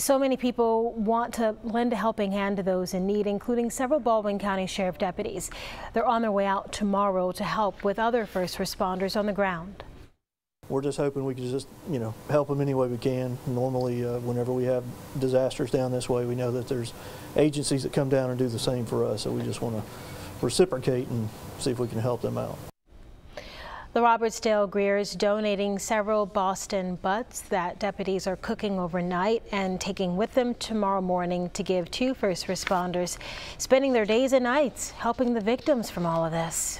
So many people want to lend a helping hand to those in need, including several Baldwin County Sheriff deputies. They're on their way out tomorrow to help with other first responders on the ground. We're just hoping we can just, you know, help them any way we can. Normally, uh, whenever we have disasters down this way, we know that there's agencies that come down and do the same for us. So we just want to reciprocate and see if we can help them out. The Robertsdale Greer is donating several Boston butts that deputies are cooking overnight and taking with them tomorrow morning to give to first responders, spending their days and nights helping the victims from all of this.